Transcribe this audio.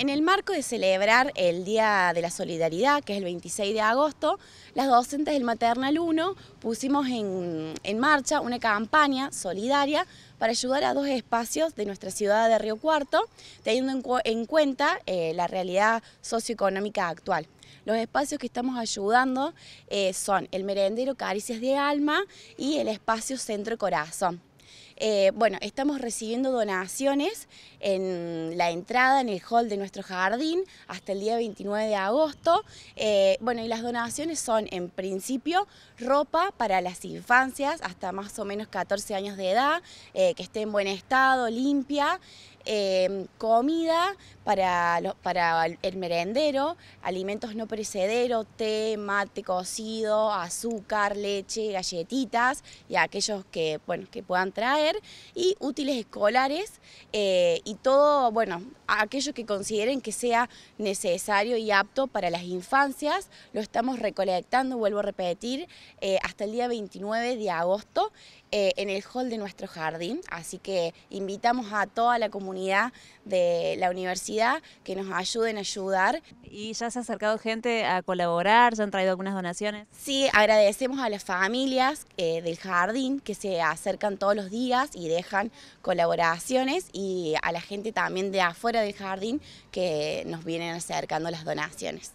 En el marco de celebrar el Día de la Solidaridad, que es el 26 de agosto, las docentes del Maternal 1 pusimos en, marcha una campaña solidaria para ayudar a dos espacios de nuestra ciudad de Río Cuarto, teniendo en, cuenta eh, la realidad socioeconómica actual. Los espacios que estamos ayudando eh, son el merendero Caricias de Alma y el espacio Centro Corazón. Eh, bueno, estamos recibiendo donaciones en la entrada en el hall de nuestro jardín hasta el día 29 de agosto. Eh, bueno, y las donaciones son en principio ropa para las infancias hasta más o menos 14 años de edad, eh, que esté en buen estado, limpia. Comida para, para el merendero, alimentos no perecederos, té, mate cocido, azúcar, leche, galletitas y aquellos que, bueno, que puedan traer y útiles escolares eh, y todo, bueno, aquello que consideren que sea necesario y apto para las infancias, lo estamos recolectando, vuelvo a repetir, eh, hasta el día 29 de agosto eh, en el hall de nuestro jardín, así que invitamos a toda la comunidad de la universidad que nos ayuden a ayudar. ¿Y ya se ha acercado gente a colaborar? ¿Se han traído algunas donaciones? Sí, agradecemos a las familias del jardín que se acercan todos los días y dejan colaboraciones y a la gente también de afuera del jardín que nos vienen acercando las donaciones.